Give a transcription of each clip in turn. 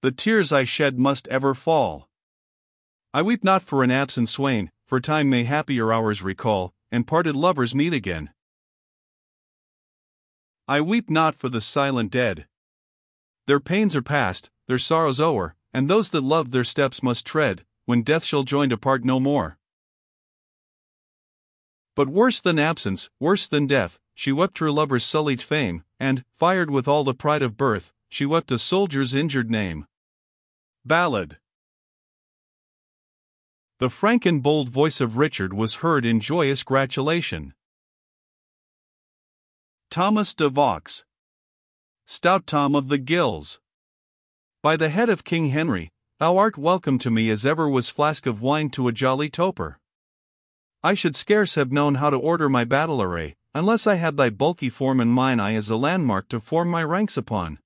the tears I shed must ever fall. I weep not for an absent swain, for time may happier hours recall, and parted lovers meet again. I weep not for the silent dead. Their pains are past, their sorrows o'er, and those that love their steps must tread, when death shall join to part no more. But worse than absence, worse than death, she wept her lover's sullied fame, and, fired with all the pride of birth, she wept a soldier's injured name. Ballad The frank and bold voice of Richard was heard in joyous gratulation. Thomas de Vaux. Stout Tom of the Gills. By the head of King Henry, thou art welcome to me as ever was flask of wine to a jolly toper. I should scarce have known how to order my battle array, unless I had thy bulky form and mine eye as a landmark to form my ranks upon.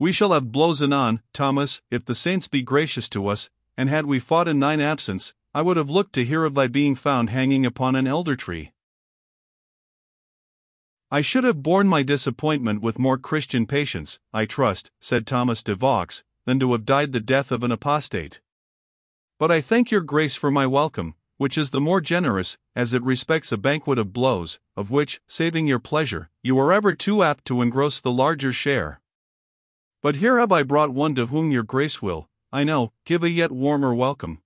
We shall have blows anon, Thomas, if the saints be gracious to us, and had we fought in thine absence, I would have looked to hear of thy being found hanging upon an elder tree. I should have borne my disappointment with more Christian patience, I trust, said Thomas de Vaux, than to have died the death of an apostate. But I thank your grace for my welcome, which is the more generous, as it respects a banquet of blows, of which, saving your pleasure, you are ever too apt to engross the larger share. But here have I brought one to whom your grace will, I know, give a yet warmer welcome.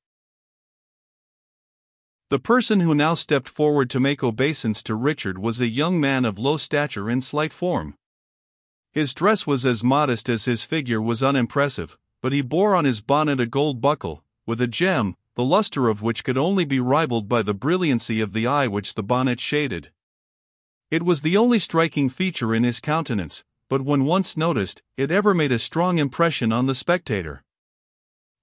The person who now stepped forward to make obeisance to Richard was a young man of low stature and slight form. His dress was as modest as his figure was unimpressive, but he bore on his bonnet a gold buckle, with a gem, the luster of which could only be rivaled by the brilliancy of the eye which the bonnet shaded. It was the only striking feature in his countenance, but when once noticed, it ever made a strong impression on the spectator.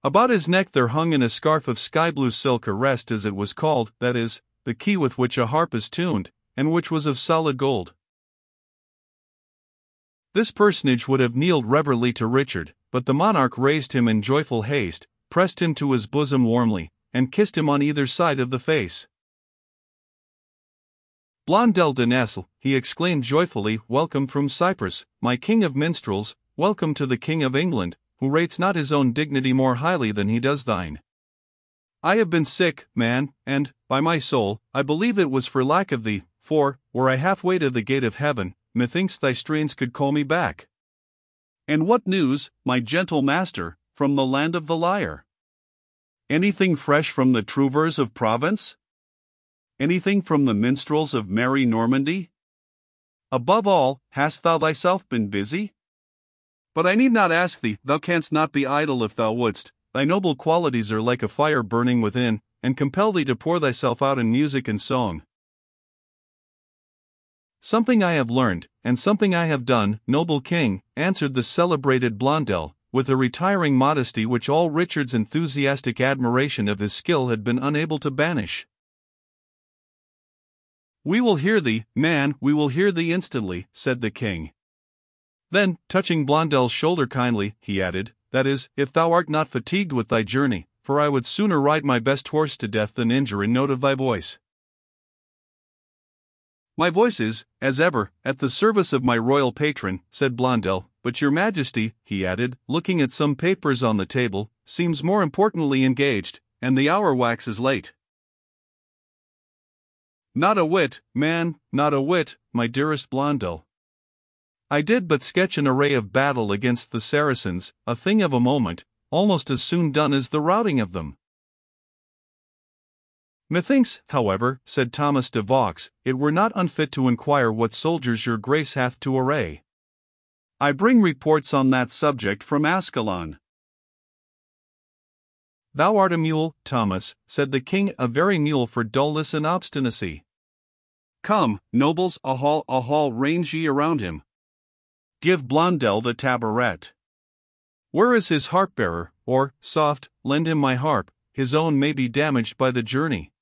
About his neck there hung in a scarf of sky blue silk a rest as it was called, that is, the key with which a harp is tuned, and which was of solid gold. This personage would have kneeled reverently to Richard, but the monarch raised him in joyful haste, pressed him to his bosom warmly, and kissed him on either side of the face. Blondel de Nesle, he exclaimed joyfully, Welcome from Cyprus, my king of minstrels, welcome to the king of England, who rates not his own dignity more highly than he does thine. I have been sick, man, and, by my soul, I believe it was for lack of thee, for, were I halfway to the gate of heaven, methinks thy strains could call me back. And what news, my gentle master, from the land of the lyre? Anything fresh from the trouveurs of Provence? Anything from the minstrels of merry Normandy? Above all, hast thou thyself been busy? But I need not ask thee, thou canst not be idle if thou wouldst, thy noble qualities are like a fire burning within, and compel thee to pour thyself out in music and song. Something I have learned, and something I have done, noble king, answered the celebrated Blondel, with a retiring modesty which all Richard's enthusiastic admiration of his skill had been unable to banish. We will hear thee, man, we will hear thee instantly, said the king. Then, touching Blondel's shoulder kindly, he added, That is, if thou art not fatigued with thy journey, for I would sooner ride my best horse to death than injure a note of thy voice. My voice is, as ever, at the service of my royal patron, said Blondel, but your majesty, he added, looking at some papers on the table, seems more importantly engaged, and the hour waxes late. Not a whit, man, not a whit, my dearest Blondel. I did but sketch an array of battle against the Saracens, a thing of a moment, almost as soon done as the routing of them. Methinks, however, said Thomas de Vaux, it were not unfit to inquire what soldiers your grace hath to array. I bring reports on that subject from Ascalon. Thou art a mule, Thomas, said the king, a very mule for dullness and obstinacy. Come, nobles, a hall, a hall, range ye around him. Give Blondel the tabouret. Where is his harp bearer, or, soft, lend him my harp, his own may be damaged by the journey.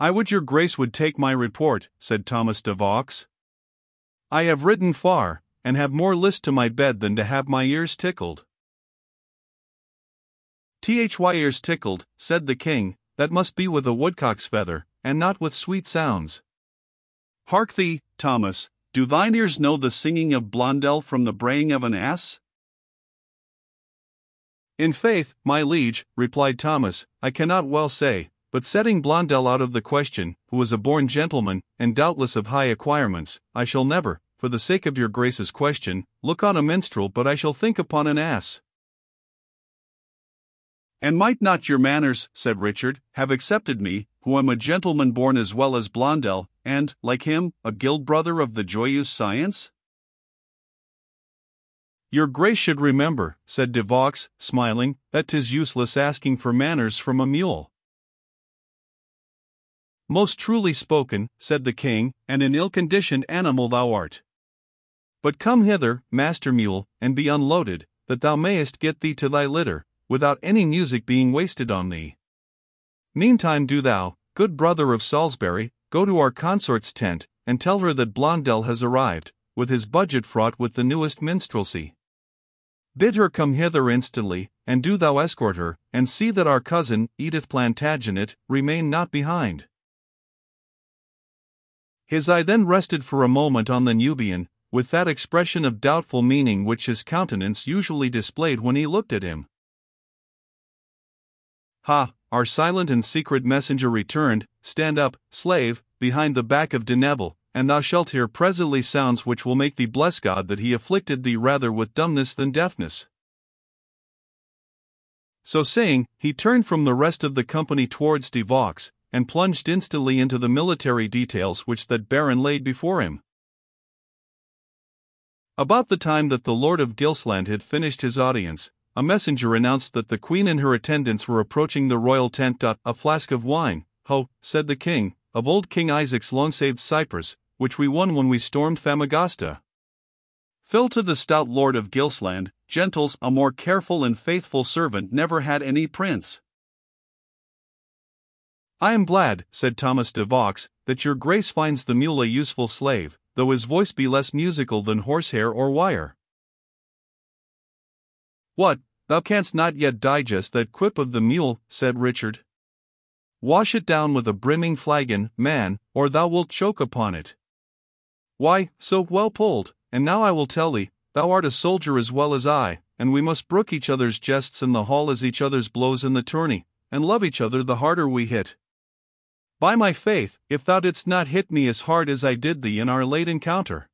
I would your grace would take my report, said Thomas de Vaux. I have ridden far, and have more list to my bed than to have my ears tickled. Thy ears tickled, said the king, that must be with a woodcock's feather, and not with sweet sounds. Hark thee, Thomas, do thine ears know the singing of Blondel from the braying of an ass? In faith, my liege, replied Thomas, I cannot well say, but setting Blondel out of the question, who is a born gentleman, and doubtless of high acquirements, I shall never, for the sake of your grace's question, look on a minstrel but I shall think upon an ass. And might not your manners, said Richard, have accepted me, who am a gentleman born as well as Blondel, and, like him, a guild brother of the joyeuse science? Your grace should remember, said De Vaux, smiling, that 'tis useless asking for manners from a mule. Most truly spoken, said the king, and an ill conditioned animal thou art. But come hither, master mule, and be unloaded, that thou mayest get thee to thy litter, without any music being wasted on thee. Meantime, do thou, good brother of Salisbury, go to our consort's tent, and tell her that Blondel has arrived, with his budget fraught with the newest minstrelsy. Bid her come hither instantly, and do thou escort her, and see that our cousin, Edith Plantagenet, remain not behind. His eye then rested for a moment on the Nubian, with that expression of doubtful meaning which his countenance usually displayed when he looked at him. Ha, our silent and secret messenger returned, stand up, slave, behind the back of De Neville, and thou shalt hear presently sounds which will make thee bless God that he afflicted thee rather with dumbness than deafness. So saying, he turned from the rest of the company towards De Vaux, and plunged instantly into the military details which that baron laid before him. About the time that the Lord of Gilsland had finished his audience, a messenger announced that the queen and her attendants were approaching the royal tent. A flask of wine, ho, said the king, of old King Isaac's long saved Cyprus, which we won when we stormed Famagosta. Fill to the stout lord of Gilsland, gentles, a more careful and faithful servant never had any prince. I am glad, said Thomas de Vaux, that your grace finds the mule a useful slave, though his voice be less musical than horsehair or wire. What, thou canst not yet digest that quip of the mule, said Richard. Wash it down with a brimming flagon, man, or thou wilt choke upon it. Why, so well pulled, and now I will tell thee, thou art a soldier as well as I, and we must brook each other's jests in the hall as each other's blows in the tourney, and love each other the harder we hit. By my faith, if thou didst not hit me as hard as I did thee in our late encounter,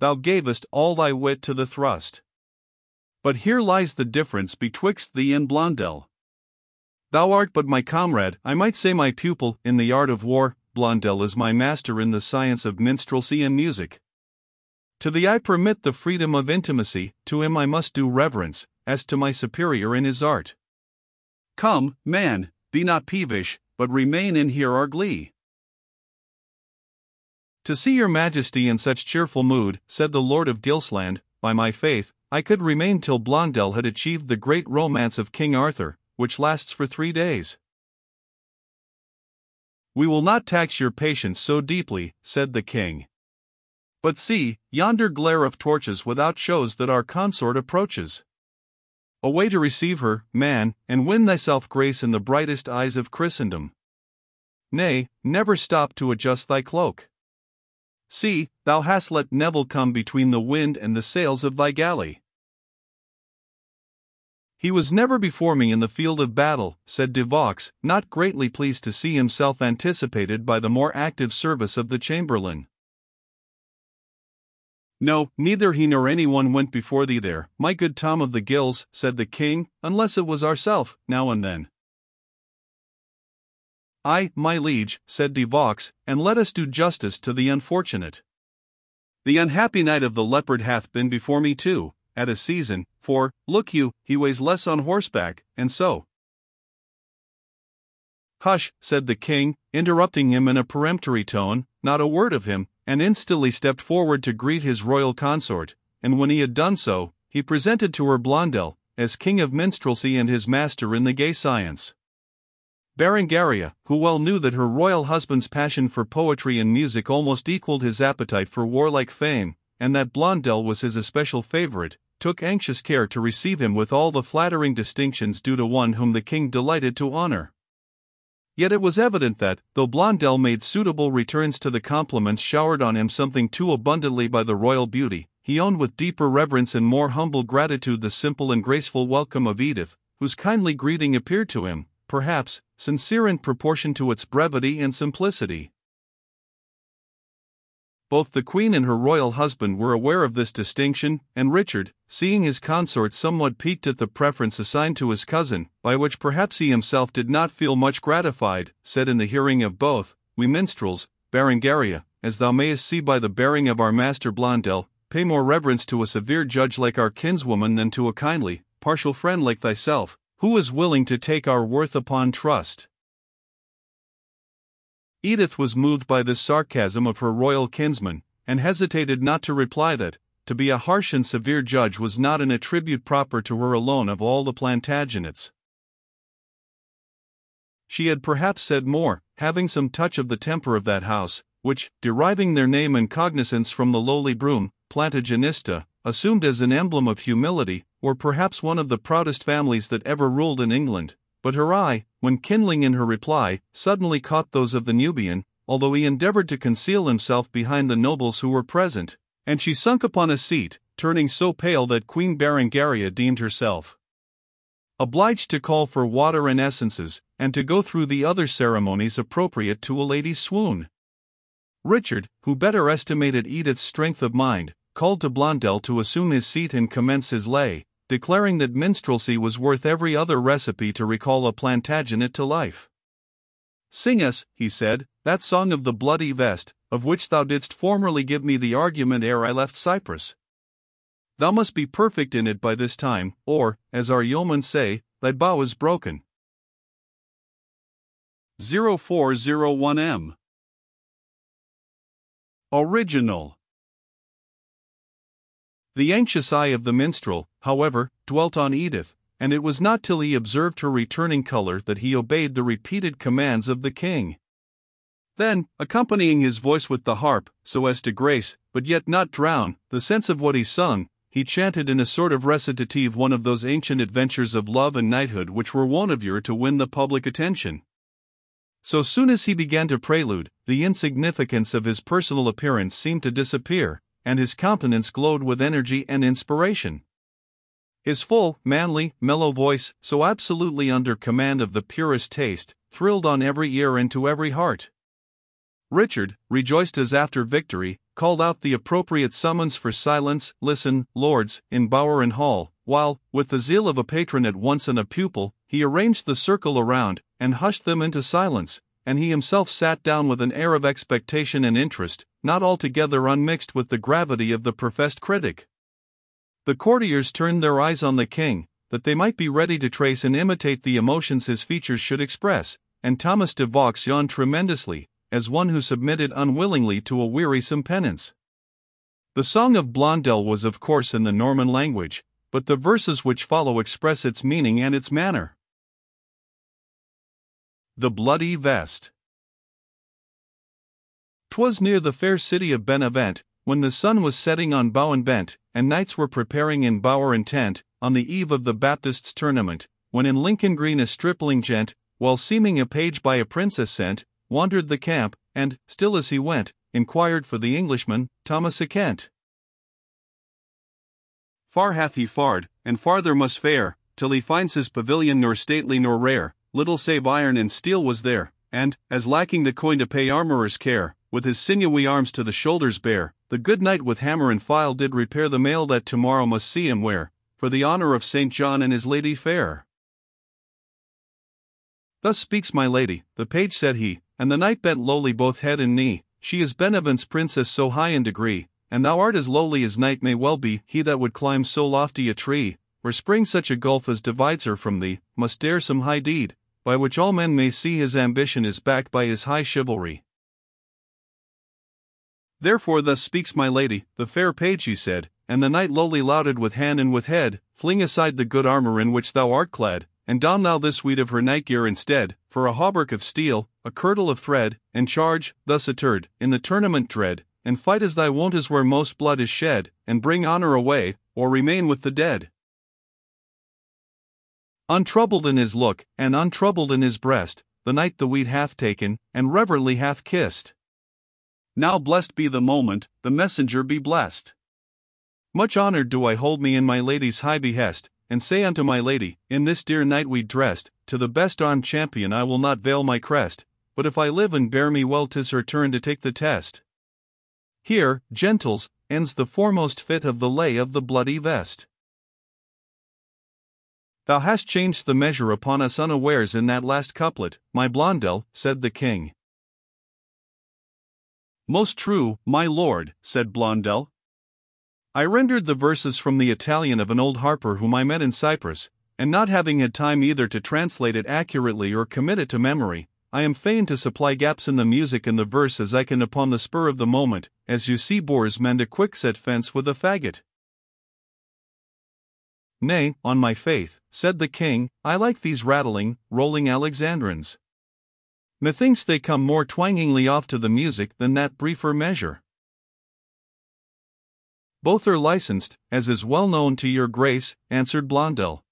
thou gavest all thy wit to the thrust. But here lies the difference betwixt thee and Blondel. Thou art but my comrade, I might say my pupil, in the art of war, Blondel is my master in the science of minstrelsy and music. To thee I permit the freedom of intimacy, to him I must do reverence, as to my superior in his art. Come, man, be not peevish, but remain and hear our glee. To see your majesty in such cheerful mood, said the lord of Gilsland, by my faith, I could remain till Blondel had achieved the great romance of King Arthur, which lasts for three days. We will not tax your patience so deeply, said the king. But see, yonder glare of torches without shows that our consort approaches. Away to receive her, man, and win thyself grace in the brightest eyes of Christendom. Nay, never stop to adjust thy cloak. See, thou hast let Neville come between the wind and the sails of thy galley. He was never before me in the field of battle, said De Vaux, not greatly pleased to see himself anticipated by the more active service of the chamberlain. No, neither he nor any one went before thee there, my good Tom of the Gills, said the king, unless it was ourself, now and then. I, my liege, said De Vaux, and let us do justice to the unfortunate. The unhappy knight of the leopard hath been before me too, at a season, for, look you, he weighs less on horseback, and so. Hush, said the king, interrupting him in a peremptory tone, not a word of him, and instantly stepped forward to greet his royal consort, and when he had done so, he presented to her Blondel, as king of minstrelsy and his master in the gay science. Berengaria, who well knew that her royal husband's passion for poetry and music almost equaled his appetite for warlike fame, and that Blondel was his especial favorite, took anxious care to receive him with all the flattering distinctions due to one whom the king delighted to honor. Yet it was evident that, though Blondel made suitable returns to the compliments showered on him something too abundantly by the royal beauty, he owned with deeper reverence and more humble gratitude the simple and graceful welcome of Edith, whose kindly greeting appeared to him, perhaps, sincere in proportion to its brevity and simplicity. Both the Queen and her royal husband were aware of this distinction, and Richard, seeing his consort somewhat piqued at the preference assigned to his cousin, by which perhaps he himself did not feel much gratified, said in the hearing of both, We minstrels, Berengaria, as thou mayest see by the bearing of our master Blondel, pay more reverence to a severe judge like our kinswoman than to a kindly, partial friend like thyself, who is willing to take our worth upon trust. Edith was moved by this sarcasm of her royal kinsman, and hesitated not to reply that, to be a harsh and severe judge was not an attribute proper to her alone of all the Plantagenets. She had perhaps said more, having some touch of the temper of that house, which, deriving their name and cognizance from the lowly broom, Plantagenista, assumed as an emblem of humility, were perhaps one of the proudest families that ever ruled in England, but her eye, when kindling in her reply, suddenly caught those of the Nubian, although he endeavored to conceal himself behind the nobles who were present, and she sunk upon a seat, turning so pale that Queen Berengaria deemed herself obliged to call for water and essences, and to go through the other ceremonies appropriate to a lady's swoon. Richard, who better estimated Edith's strength of mind, called to Blondel to assume his seat and commence his lay, declaring that minstrelsy was worth every other recipe to recall a Plantagenet to life. Sing us, he said, that song of the bloody vest, of which thou didst formerly give me the argument ere I left Cyprus. Thou must be perfect in it by this time, or, as our yeomen say, thy bow is broken. 0401M Original the anxious eye of the minstrel, however, dwelt on Edith, and it was not till he observed her returning color that he obeyed the repeated commands of the king. Then, accompanying his voice with the harp, so as to grace, but yet not drown, the sense of what he sung, he chanted in a sort of recitative one of those ancient adventures of love and knighthood which were wont of yore to win the public attention. So soon as he began to prelude, the insignificance of his personal appearance seemed to disappear, and his countenance glowed with energy and inspiration. His full, manly, mellow voice, so absolutely under command of the purest taste, thrilled on every ear and to every heart. Richard, rejoiced as after victory, called out the appropriate summons for silence, listen, lords, in bower and hall, while, with the zeal of a patron at once and a pupil, he arranged the circle around, and hushed them into silence, and he himself sat down with an air of expectation and interest, not altogether unmixed with the gravity of the professed critic. The courtiers turned their eyes on the king, that they might be ready to trace and imitate the emotions his features should express, and Thomas de Vaux yawned tremendously, as one who submitted unwillingly to a wearisome penance. The Song of Blondel was, of course, in the Norman language, but the verses which follow express its meaning and its manner. The Bloody Vest. 'Twas near the fair city of Benevent, when the sun was setting on bow and bent, and knights were preparing in bower and tent, on the eve of the Baptist's tournament, when in Lincoln Green a stripling gent, while seeming a page by a princess sent, wandered the camp, and, still as he went, inquired for the Englishman, Thomas a Kent. Far hath he fared, and farther must fare, till he finds his pavilion nor stately nor rare, little save iron and steel was there, and, as lacking the coin to pay armorer's care, with his sinewy arms to the shoulders bare, the good knight with hammer and file did repair the mail that tomorrow must see him wear, for the honor of St. John and his lady fair. Thus speaks my lady, the page said he, and the knight bent lowly both head and knee. She is Benevent's princess so high in degree, and thou art as lowly as knight may well be. He that would climb so lofty a tree, where spring such a gulf as divides her from thee, must dare some high deed, by which all men may see his ambition is backed by his high chivalry. Therefore, thus speaks my lady, the fair page, he said, and the knight lowly lauded with hand and with head, Fling aside the good armor in which thou art clad, and don thou this weed of her night gear instead, for a hauberk of steel, a kirtle of thread, and charge, thus attired, in the tournament dread, and fight as thy wont is where most blood is shed, and bring honor away, or remain with the dead. Untroubled in his look, and untroubled in his breast, the knight the weed hath taken, and reverently hath kissed. Now blessed be the moment, the messenger be blessed. Much honored do I hold me in my lady's high behest, and say unto my lady, In this dear night we dressed, to the best armed champion I will not veil my crest, but if I live and bear me well, 'tis her turn to take the test. Here, gentles, ends the foremost fit of the lay of the bloody vest. Thou hast changed the measure upon us unawares in that last couplet, my Blondel, said the king. Most true, my lord, said Blondel. I rendered the verses from the Italian of an old harper whom I met in Cyprus, and not having had time either to translate it accurately or commit it to memory, I am fain to supply gaps in the music and the verse as I can upon the spur of the moment, as you see boors mend a quickset fence with a faggot. Nay, on my faith, said the king, I like these rattling, rolling Alexandrines. Methinks they come more twangingly off to the music than that briefer measure. Both are licensed, as is well known to your grace, answered Blondel.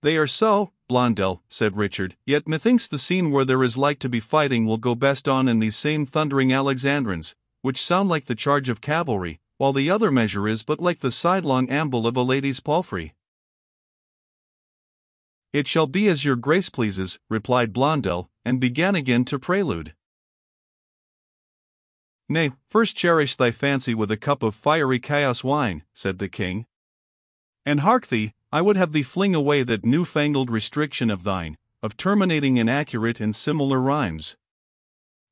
They are so, Blondel, said Richard, yet methinks the scene where there is like to be fighting will go best on in these same thundering Alexandrines, which sound like the charge of cavalry, while the other measure is but like the sidelong amble of a lady's palfrey. It shall be as your grace pleases, replied Blondel, and began again to prelude. Nay, first cherish thy fancy with a cup of fiery Chios wine, said the king. And hark thee, I would have thee fling away that new-fangled restriction of thine, of terminating inaccurate and similar rhymes.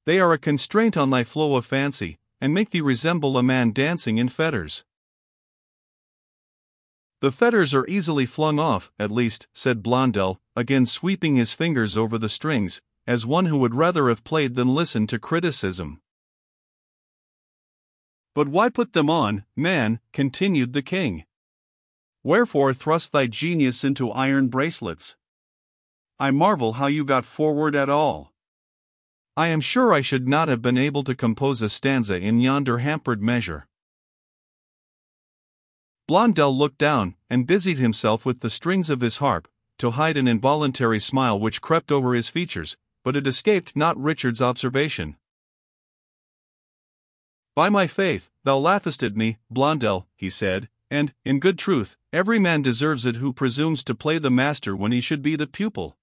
They are a constraint on thy flow of fancy, and make thee resemble a man dancing in fetters. The fetters are easily flung off, at least, said Blondel, again sweeping his fingers over the strings, as one who would rather have played than listened to criticism. But why put them on, man? continued the king. Wherefore thrust thy genius into iron bracelets? I marvel how you got forward at all. I am sure I should not have been able to compose a stanza in yonder hampered measure. Blondel looked down, and busied himself with the strings of his harp, to hide an involuntary smile which crept over his features, but it escaped not Richard's observation. By my faith, thou laughest at me, Blondel, he said, and, in good truth, every man deserves it who presumes to play the master when he should be the pupil.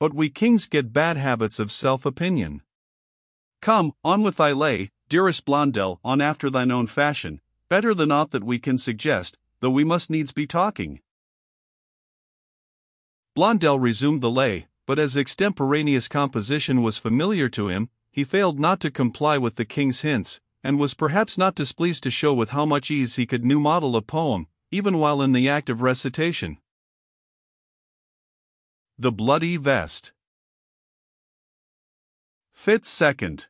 But we kings get bad habits of self opinion. Come, on with thy lay, dearest Blondel, on after thine own fashion, better than aught that we can suggest, though we must needs be talking. Blondel resumed the lay, but as extemporaneous composition was familiar to him, he failed not to comply with the king's hints, and was perhaps not displeased to show with how much ease he could new model a poem, even while in the act of recitation. The Bloody Vest. Fit second.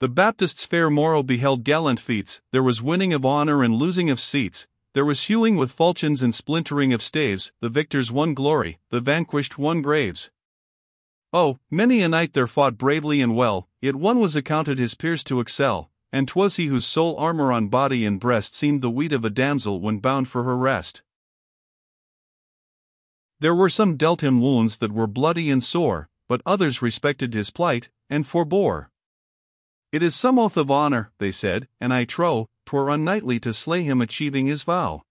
The Baptist's fair morrow beheld gallant feats, there was winning of honor and losing of seats, there was hewing with falchions and splintering of staves, the victors won glory, the vanquished won graves. Oh, many a knight there fought bravely and well, yet one was accounted his peers to excel, and 'twas he whose sole armor on body and breast seemed the wheat of a damsel when bound for her rest. There were some dealt him wounds that were bloody and sore, but others respected his plight, and forbore. It is some oath of honor, they said, and I trow, 'twere unknightly to slay him achieving his vow.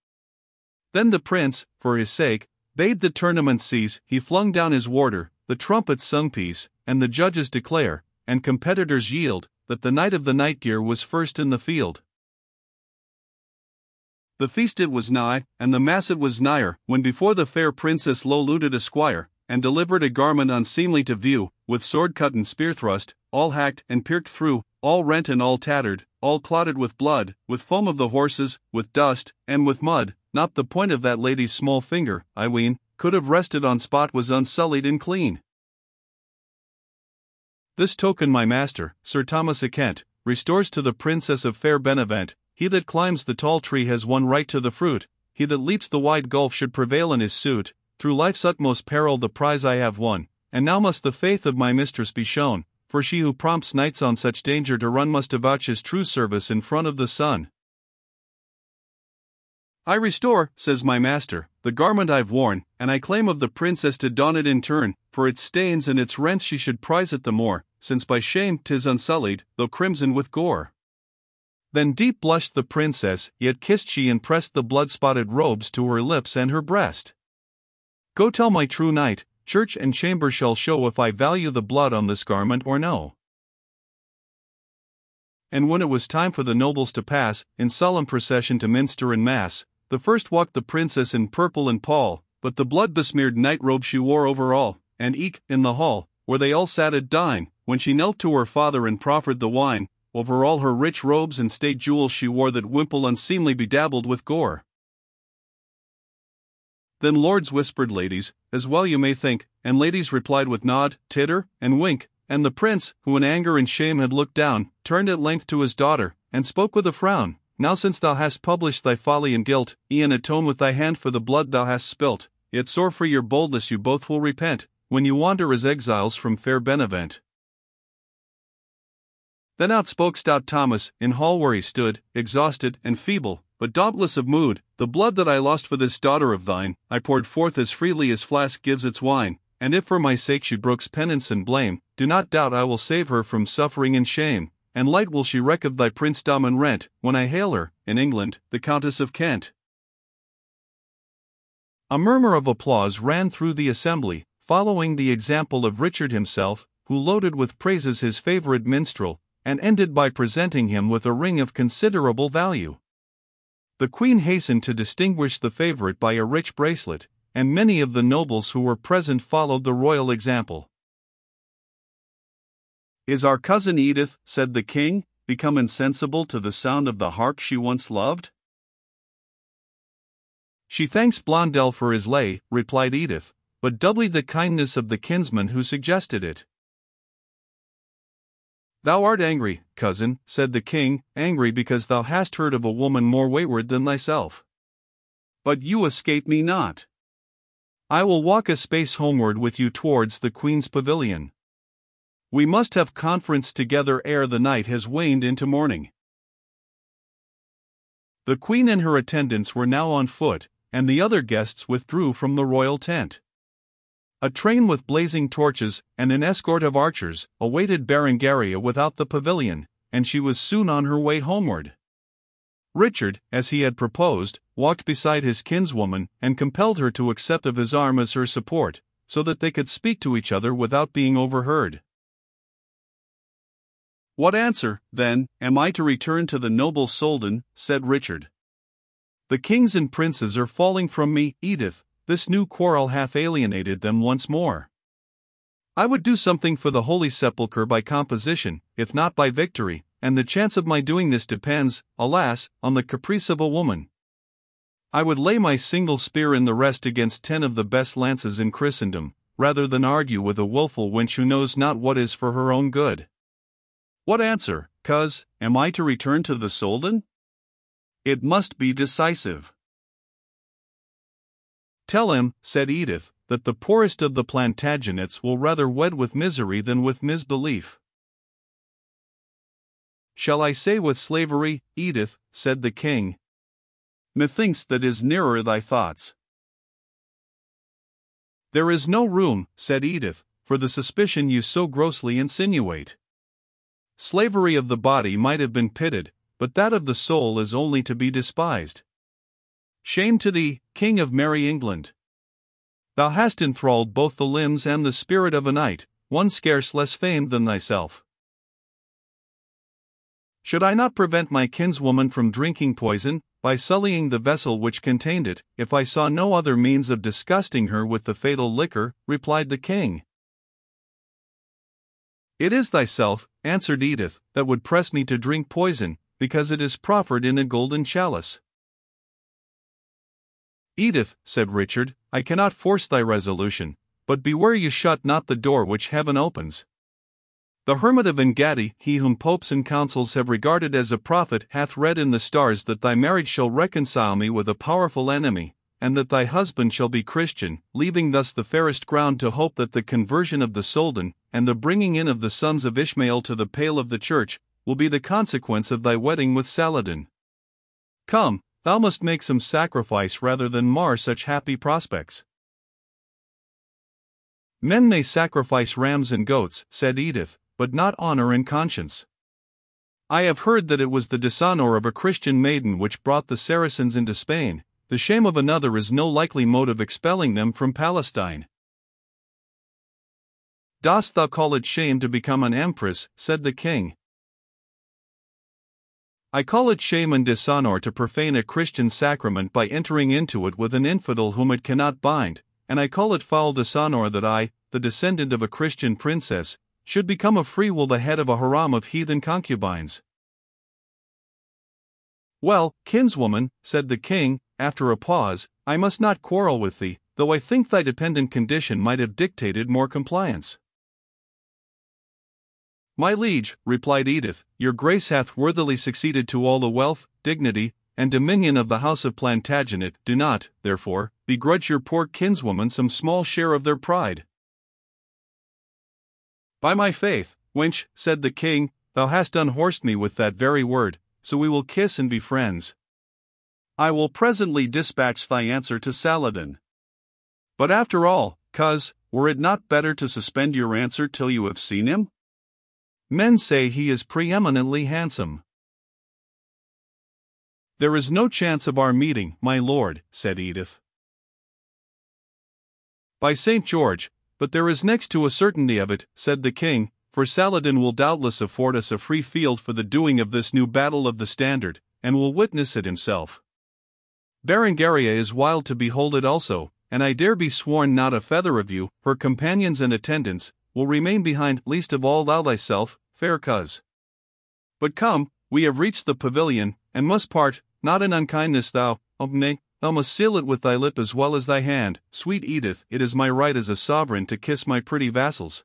Then the prince, for his sake, bade the tournament cease, he flung down his warder, the trumpets sung peace, and the judges declare, and competitors yield, that the knight of the night gear was first in the field. The feast it was nigh, and the mass it was nigher, when before the fair princess low looted a squire, and delivered a garment unseemly to view, with sword cut and spear thrust, all hacked and pierced through, all rent and all tattered, all clotted with blood, with foam of the horses, with dust, and with mud, not the point of that lady's small finger, I ween, could have rested on spot was unsullied and clean. This token my master, Sir Thomas a Kent, restores to the Princess of Fair Benevent, he that climbs the tall tree has won right to the fruit, he that leaps the wide gulf should prevail in his suit, through life's utmost peril the prize I have won, and now must the faith of my mistress be shown, for she who prompts knights on such danger to run must avouch his true service in front of the sun. I restore, says my master, the garment I've worn, and I claim of the princess to don it in turn, for its stains and its rents she should prize it the more, since by shame 'tis unsullied, though crimson with gore. Then deep blushed the princess, yet kissed she and pressed the blood spotted robes to her lips and her breast. Go tell my true knight, church and chamber shall show if I value the blood on this garment or no. And when it was time for the nobles to pass, in solemn procession to Minster and Mass, the first walked the princess in purple and pall, but the blood besmeared night robe she wore over all, and eke, in the hall, where they all sat at dine, when she knelt to her father and proffered the wine, over all her rich robes and state jewels she wore that wimple unseemly bedabbled with gore. Then lords whispered ladies, as well you may think, and ladies replied with nod, titter, and wink, and the prince, who in anger and shame had looked down, turned at length to his daughter, and spoke with a frown, Now since thou hast published thy folly and guilt, e'en atone with thy hand for the blood thou hast spilt, yet sore for your boldness you both will repent, when you wander as exiles from fair Benevent. Then outspoke stout Thomas, in hall where he stood, exhausted and feeble, but dauntless of mood, the blood that I lost for this daughter of thine, I poured forth as freely as flask gives its wine, and if for my sake she brooks penance and blame, do not doubt I will save her from suffering and shame, and light will she reck of thy princedom and rent, when I hail her, in England, the Countess of Kent. A murmur of applause ran through the assembly, following the example of Richard himself, who loaded with praises his favorite minstrel, and ended by presenting him with a ring of considerable value. The queen hastened to distinguish the favorite by a rich bracelet, and many of the nobles who were present followed the royal example. Is our cousin Edith, said the king, become insensible to the sound of the harp she once loved? She thanks Blondel for his lay, replied Edith, but doubly the kindness of the kinsman who suggested it. Thou art angry, cousin, said the king, angry because thou hast heard of a woman more wayward than thyself. But you escape me not. I will walk a space homeward with you towards the queen's pavilion. We must have conference together ere the night has waned into morning. The queen and her attendants were now on foot, and the other guests withdrew from the royal tent. A train with blazing torches and an escort of archers awaited Berengaria without the pavilion, and she was soon on her way homeward. Richard, as he had proposed, walked beside his kinswoman and compelled her to accept of his arm as her support, so that they could speak to each other without being overheard. What answer, then, am I to return to the noble Soldan? said Richard. The kings and princes are falling from me, Edith, this new quarrel hath alienated them once more. I would do something for the Holy Sepulchre by composition, if not by victory, and the chance of my doing this depends, alas, on the caprice of a woman. I would lay my single spear in the rest against ten of the best lances in Christendom, rather than argue with a wilful wench who knows not what is for her own good. What answer, cuz, am I to return to the Soldan? It must be decisive. Tell him, said Edith, that the poorest of the Plantagenets will rather wed with misery than with misbelief. Shall I say with slavery, Edith, said the king? Methinks that is nearer thy thoughts. There is no room, said Edith, for the suspicion you so grossly insinuate. Slavery of the body might have been pitied, but that of the soul is only to be despised. Shame to thee, King of merry England! Thou hast enthralled both the limbs and the spirit of a knight, one scarce less famed than thyself. Should I not prevent my kinswoman from drinking poison, by sullying the vessel which contained it, if I saw no other means of disgusting her with the fatal liquor? replied the king. It is thyself, answered Edith, that would press me to drink poison, because it is proffered in a golden chalice. Edith, said Richard, I cannot force thy resolution, but beware you shut not the door which heaven opens. The hermit of Engaddi, he whom popes and councils have regarded as a prophet, hath read in the stars that thy marriage shall reconcile me with a powerful enemy, and that thy husband shall be Christian, leaving thus the fairest ground to hope that the conversion of the Soldan, and the bringing in of the sons of Ishmael to the pale of the church, will be the consequence of thy wedding with Saladin. Come, Thou must make some sacrifice rather than mar such happy prospects. Men may sacrifice rams and goats, said Edith, but not honor and conscience. I have heard that it was the dishonor of a Christian maiden which brought the Saracens into Spain, the shame of another is no likely mode of expelling them from Palestine. Dost thou call it shame to become an empress? said the king. I call it shame and dishonor to profane a Christian sacrament by entering into it with an infidel whom it cannot bind, and I call it foul dishonor that I, the descendant of a Christian princess, should become a freewill the head of a harem of heathen concubines. Well, kinswoman, said the king, after a pause, I must not quarrel with thee, though I think thy dependent condition might have dictated more compliance. My liege, replied Edith, your grace hath worthily succeeded to all the wealth, dignity, and dominion of the house of Plantagenet. Do not, therefore, begrudge your poor kinswoman some small share of their pride. By my faith, wench, said the king, thou hast unhorsed me with that very word, so we will kiss and be friends. I will presently dispatch thy answer to Saladin. But after all, cuz, were it not better to suspend your answer till you have seen him? Men say he is preeminently handsome. There is no chance of our meeting, my lord, said Edith. By St. George, but there is next to a certainty of it, said the king, for Saladin will doubtless afford us a free field for the doing of this new battle of the standard, and will witness it himself. Berengaria is wild to behold it also, and I dare be sworn not a feather of you, her companions and attendants, will remain behind, least of all thou thyself, fair cuz. But come, we have reached the pavilion, and must part, not in unkindness thou, nay, Thou must seal it with thy lip as well as thy hand, sweet Edith. It is my right as a sovereign to kiss my pretty vassals.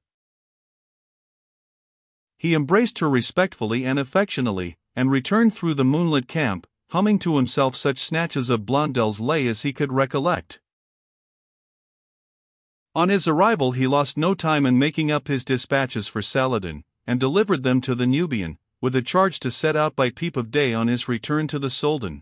He embraced her respectfully and affectionately, and returned through the moonlit camp, humming to himself such snatches of Blondel's lay as he could recollect. On his arrival, he lost no time in making up his dispatches for Saladin, and delivered them to the Nubian, with a charge to set out by peep of day on his return to the Soldan.